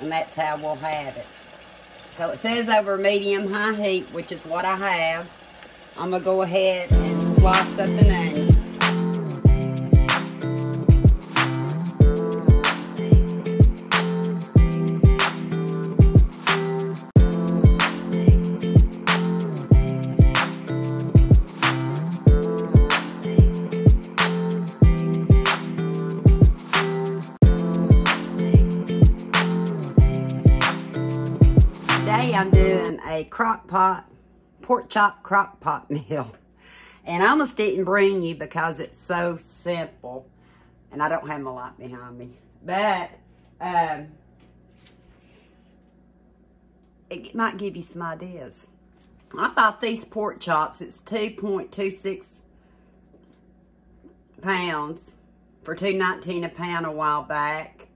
And that's how we'll have it. So it says over medium high heat, which is what I have. I'm to go ahead and slice up the onion. Crock pot, pork chop crock pot meal. And I almost didn't bring you because it's so simple. And I don't have my light behind me. But, um, it might give you some ideas. I bought these pork chops. It's 2.26 pounds for $2.19 a pound a while back.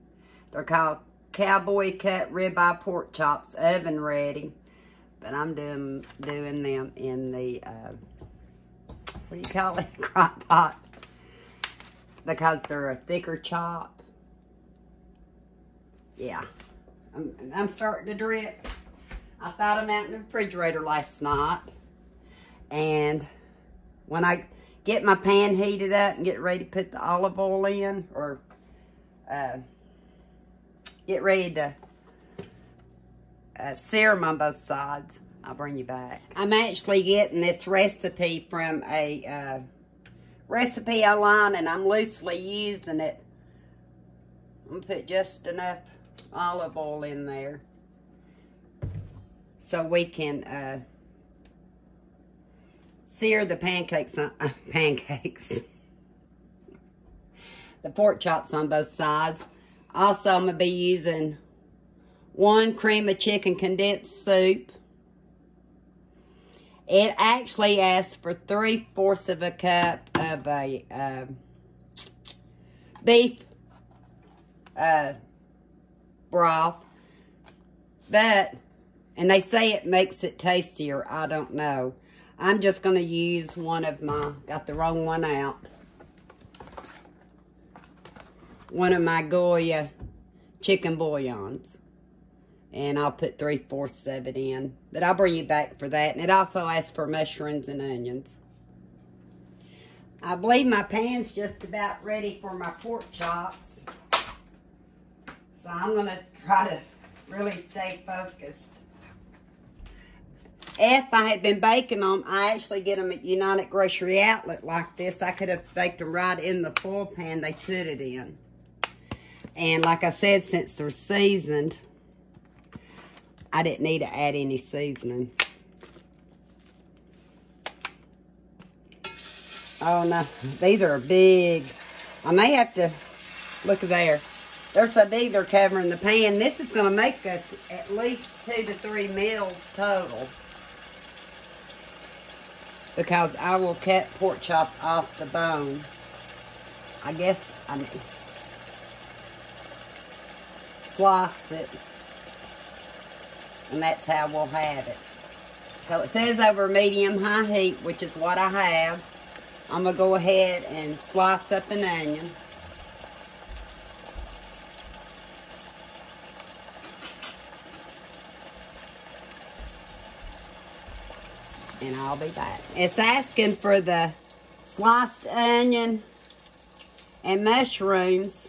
They're called cowboy cut ribeye pork chops, oven ready. But I'm doing doing them in the uh, what do you call it, crock pot, because they're a thicker chop. Yeah, I'm, I'm starting to drip. I thought I'm out in the refrigerator last night, and when I get my pan heated up and get ready to put the olive oil in, or uh, get ready to uh, sear them on both sides. I'll bring you back. I'm actually getting this recipe from a uh, recipe online and I'm loosely using it. I'm to put just enough olive oil in there so we can uh, sear the pancakes on, uh, pancakes. the pork chops on both sides. Also, I'm to be using one cream of chicken condensed soup. It actually asks for three-fourths of a cup of a uh, beef uh, broth. But, and they say it makes it tastier. I don't know. I'm just going to use one of my, got the wrong one out one of my Goya chicken bouillons. And I'll put three-fourths of it in. But I'll bring you back for that. And it also asks for mushrooms and onions. I believe my pan's just about ready for my pork chops. So I'm going to try to really stay focused. If I had been baking them, I actually get them at United Grocery Outlet like this. I could have baked them right in the full pan they put it in. And like I said, since they're seasoned, I didn't need to add any seasoning. Oh, no. These are big. I may have to, look there. They're so big they're covering the pan. This is going to make us at least two to three meals total. Because I will cut pork chop off the bone. I guess I mean sliced it. And that's how we'll have it. So it says over medium high heat, which is what I have. I'm to go ahead and slice up an onion. And I'll be back. It's asking for the sliced onion and mushrooms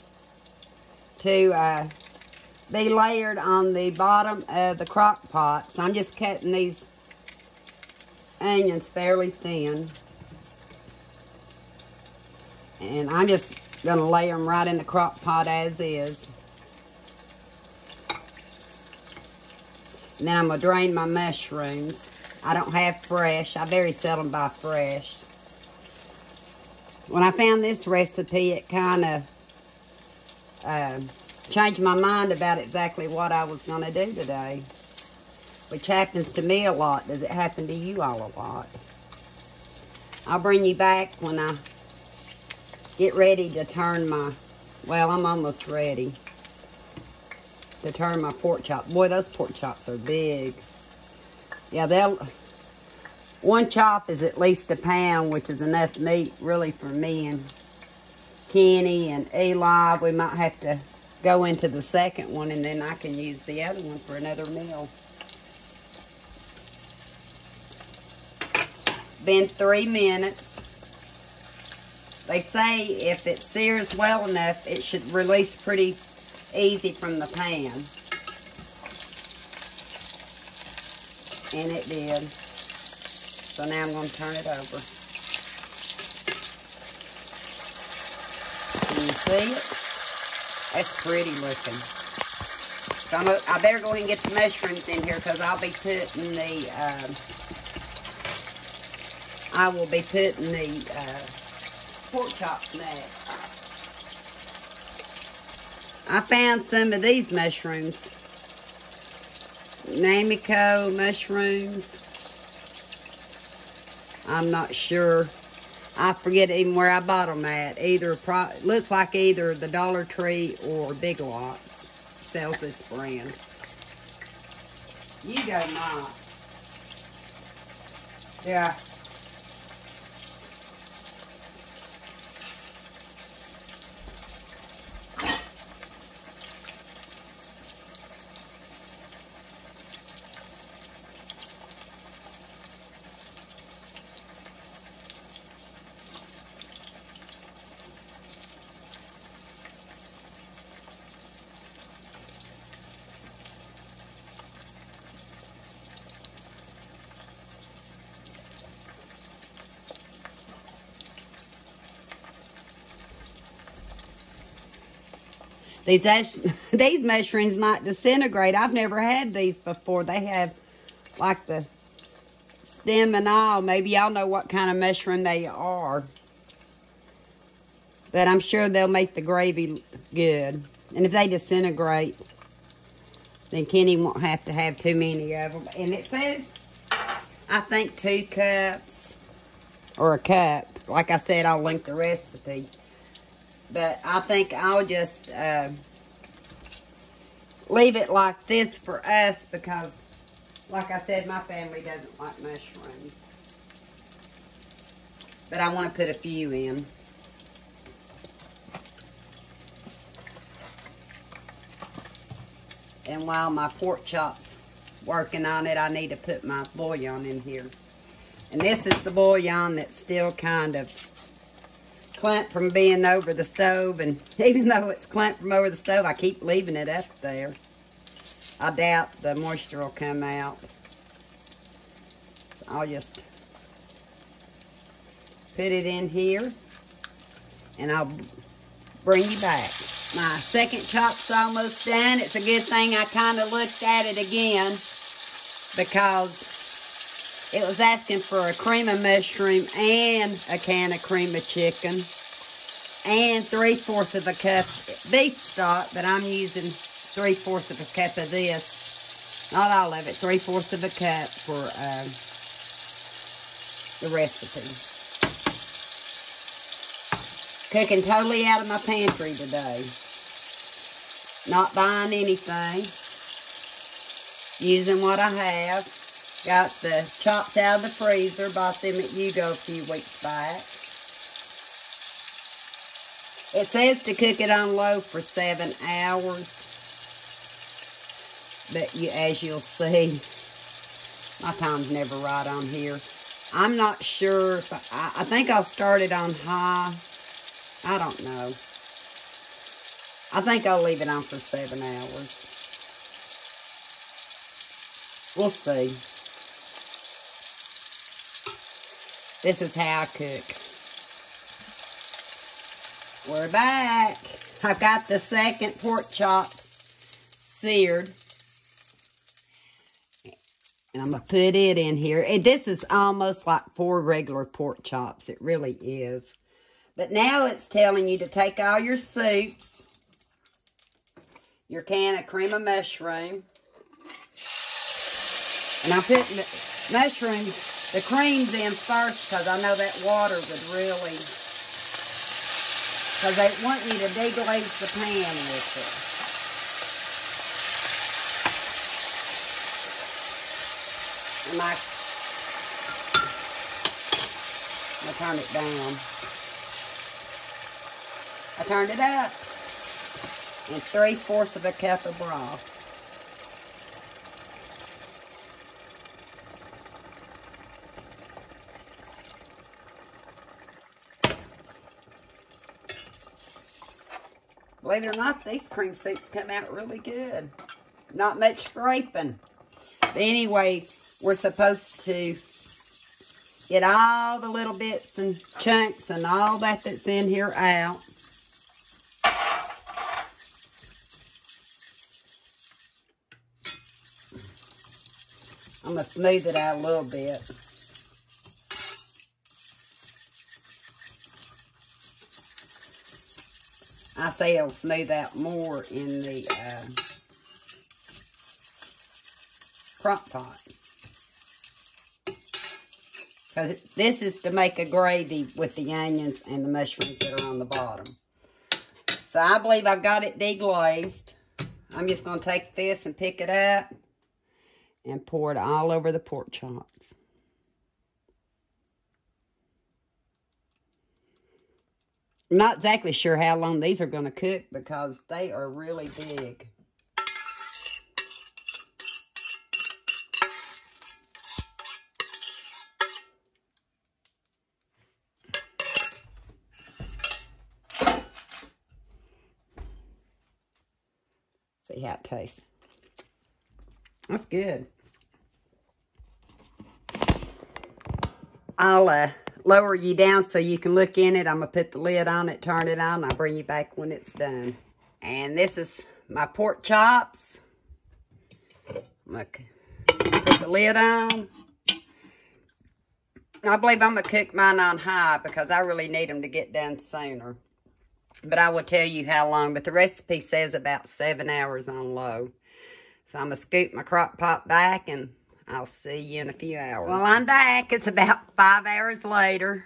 to uh, be layered on the bottom of the crock pot. So I'm just cutting these onions fairly thin. And I'm just going to lay them right in the crock pot as is. And then I'm going to drain my mushrooms. I don't have fresh. I very seldom buy fresh. When I found this recipe, it kind of... Uh, changed my mind about exactly what I was going to do today. Which happens to me a lot. Does it happen to you all a lot? I'll bring you back when I get ready to turn my, well, I'm almost ready to turn my pork chop. Boy, those pork chops are big. Yeah, they'll, one chop is at least a pound, which is enough meat really for me and Kenny and Eli. We might have to go into the second one and then I can use the other one for another meal. Been three minutes. They say if it sears well enough, it should release pretty easy from the pan. And it did. So now I'm going to turn it over. Can you see it? That's pretty looking. So I'm better go ahead and get the mushrooms in here because I'll be putting the, uh, I will be putting the uh, pork chops next. I found some of these mushrooms. Nameko mushrooms. I'm not sure. I forget even where I bought them at. Either, looks like either the Dollar Tree or Big Lots sells this brand. You go, Mom. Yeah. These, these mushrooms might disintegrate. I've never had these before. They have like the stem and all. Maybe y'all know what kind of mushroom they are. But I'm sure they'll make the gravy good. And if they disintegrate, then Kenny won't have to have too many of them. And it says, I think two cups or a cup. Like I said, I'll link the recipe. But I think I'll just uh, leave it like this for us because, like I said, my family doesn't like mushrooms. But I want to put a few in. And while my pork chops working on it, I need to put my bouillon in here. And this is the bouillon that's still kind of clamped from being over the stove. And even though it's clamped from over the stove, I keep leaving it up there. I doubt the moisture will come out. I'll just put it in here. And I'll bring you back. My second chop's almost done. It's a good thing I kind of looked at it again because it was asking for a cream of mushroom and a can of cream of chicken and three-fourths of a cup beef stock, but I'm using three-fourths of a cup of this. Not all of it, three-fourths of a cup for uh, the recipe. Cooking totally out of my pantry today. Not buying anything. Using what I have. Got the chops out of the freezer. Bought them at Yugo a few weeks back. It says to cook it on low for seven hours. But you, as you'll see, my time's never right on here. I'm not sure. If I, I think I'll start it on high. I don't know. I think I'll leave it on for seven hours. We'll see. This is how I cook. We're back. I've got the second pork chop seared. And I'm going to put it in here. And this is almost like four regular pork chops. It really is. But now it's telling you to take all your soups, your can of cream of mushroom, and I'm putting mushrooms the cream's in first because I know that water would really, because they want you to deglaze the pan with it. And I, I turn it down. I turned it up. and three-fourths of a cup of broth. Believe it or not, these cream soups come out really good. Not much scraping. But anyway, we're supposed to get all the little bits and chunks and all that that's in here out. I'm going to smooth it out a little bit. I say it'll smooth out more in the uh, crock pot. Because this is to make a gravy with the onions and the mushrooms that are on the bottom. So I believe I've got it deglazed. I'm just going to take this and pick it up and pour it all over the pork chops. I'm not exactly sure how long these are going to cook because they are really big. See how it tastes. That's good. I'll uh, lower you down so you can look in it. I'm going to put the lid on it, turn it on. I'll bring you back when it's done. And this is my pork chops. Look, put the lid on. I believe I'm going to cook mine on high because I really need them to get done sooner. But I will tell you how long. But the recipe says about seven hours on low. So I'm going to scoop my crock pot back and I'll see you in a few hours. Well, I'm back. It's about five hours later.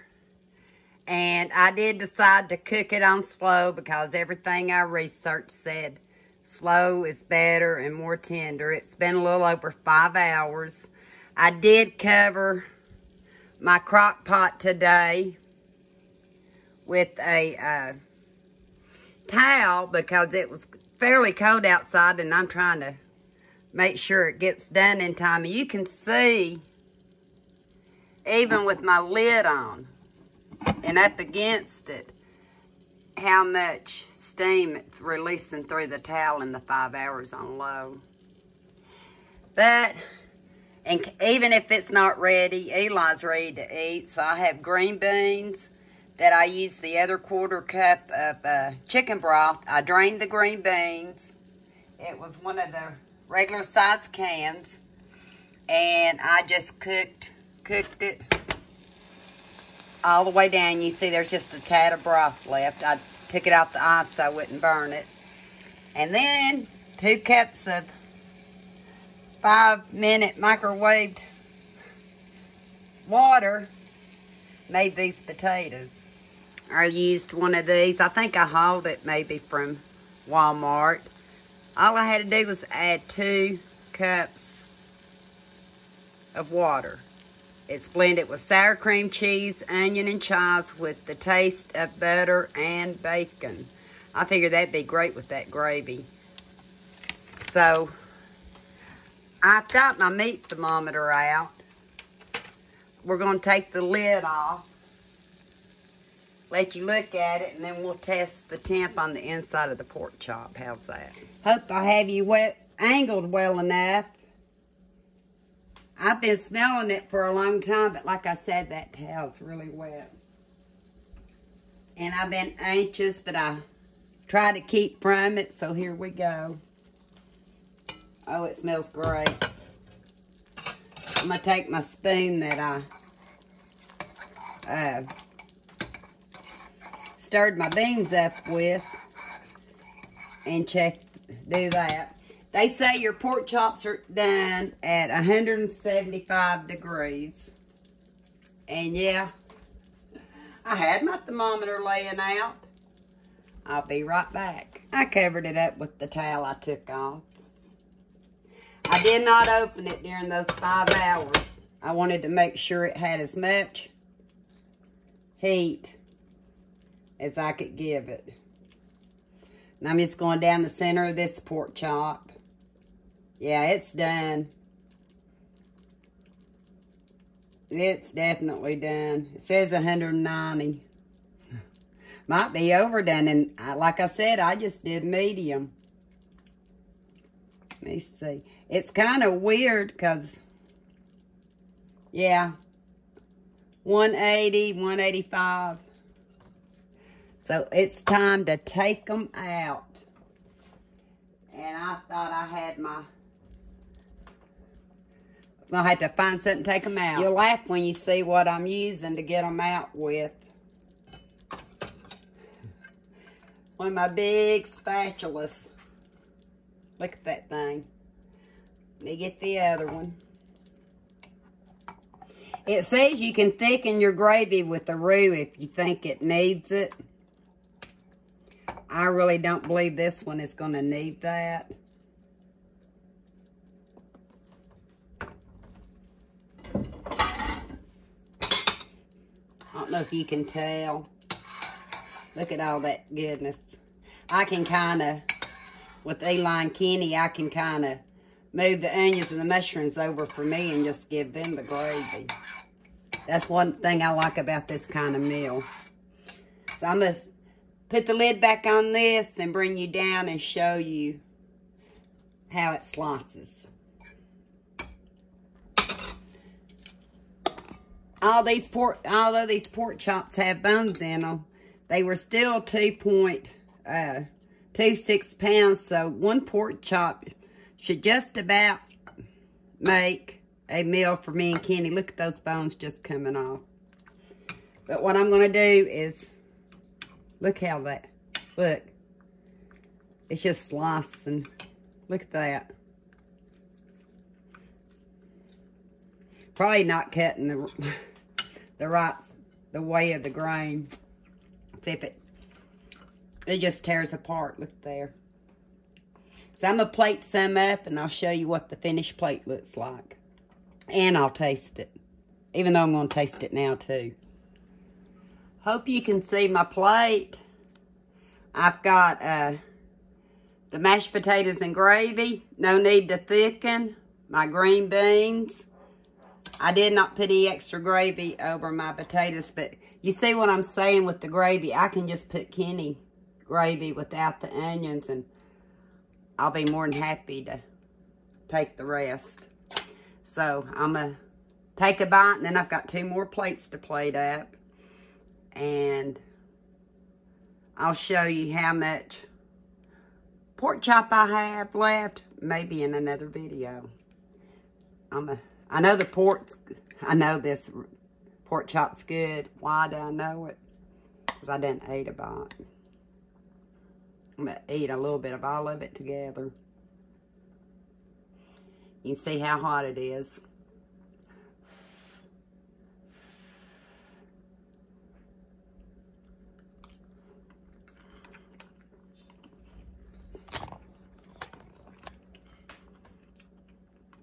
And I did decide to cook it on slow because everything I researched said slow is better and more tender. It's been a little over five hours. I did cover my crock pot today with a uh, towel because it was fairly cold outside and I'm trying to make sure it gets done in time. You can see, even with my lid on and up against it, how much steam it's releasing through the towel in the five hours on low. But, and even if it's not ready, Eli's ready to eat. So I have green beans that I used the other quarter cup of uh, chicken broth. I drained the green beans. It was one of the regular size cans. And I just cooked, cooked it all the way down. You see there's just a tad of broth left. I took it off the ice so I wouldn't burn it. And then two cups of five minute microwaved water made these potatoes. I used one of these. I think I hauled it maybe from Walmart. All I had to do was add two cups of water. It's blended with sour cream, cheese, onion, and chives with the taste of butter and bacon. I figured that'd be great with that gravy. So, I've got my meat thermometer out. We're going to take the lid off let you look at it, and then we'll test the temp on the inside of the pork chop. How's that? Hope I have you wet, angled well enough. I've been smelling it for a long time, but like I said, that towel's really wet. And I've been anxious, but I try to keep from it, so here we go. Oh, it smells great. I'm going to take my spoon that I uh, stirred my beans up with and check, do that. They say your pork chops are done at 175 degrees. And yeah, I had my thermometer laying out. I'll be right back. I covered it up with the towel I took off. I did not open it during those five hours. I wanted to make sure it had as much heat as I could give it. And I'm just going down the center of this pork chop. Yeah, it's done. It's definitely done. It says 190. Might be overdone. And like I said, I just did medium. Let me see. It's kind of weird because, yeah, 180, 185. So it's time to take them out. And I thought I had my... I'm going to have to find something to take them out. You'll laugh when you see what I'm using to get them out with. One of my big spatulas. Look at that thing. Let me get the other one. It says you can thicken your gravy with the roux if you think it needs it. I really don't believe this one is going to need that. I don't know if you can tell. Look at all that goodness. I can kind of, with Eli and Kenny, I can kind of move the onions and the mushrooms over for me and just give them the gravy. That's one thing I like about this kind of meal. So I'm going to put the lid back on this and bring you down and show you how it slices. All these pork, although these pork chops have bones in them, they were still 2.26 uh, pounds. So one pork chop should just about make a meal for me and Kenny. Look at those bones just coming off. But what I'm going to do is Look how that, look. It's just slicing. Look at that. Probably not cutting the, the right, the way of the grain. See if it, it just tears apart. Look there. So I'm going to plate some up and I'll show you what the finished plate looks like. And I'll taste it. Even though I'm going to taste it now too. Hope you can see my plate. I've got uh, the mashed potatoes and gravy. No need to thicken. My green beans. I did not put any extra gravy over my potatoes, but you see what I'm saying with the gravy? I can just put Kenny gravy without the onions, and I'll be more than happy to take the rest. So I'm going to take a bite, and then I've got two more plates to plate up and I'll show you how much pork chop I have left, maybe in another video. I'm a, I know the pork's, I know this pork chop's good. Why do I know it? Because I didn't eat a bite. I'm going to eat a little bit of all of it together. You see how hot it is.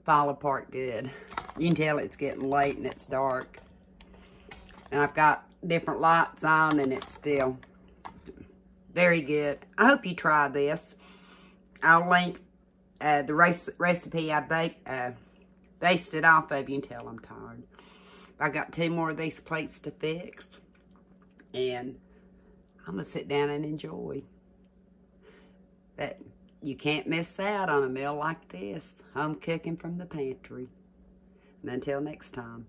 Fall apart good. You can tell it's getting late and it's dark. And I've got different lights on and it's still very good. I hope you try this. I'll link uh, the recipe I baked, uh, based it off of you until I'm tired. I got two more of these plates to fix. And I'm going to sit down and enjoy. But you can't miss out on a meal like this. Home cooking from the pantry. And until next time.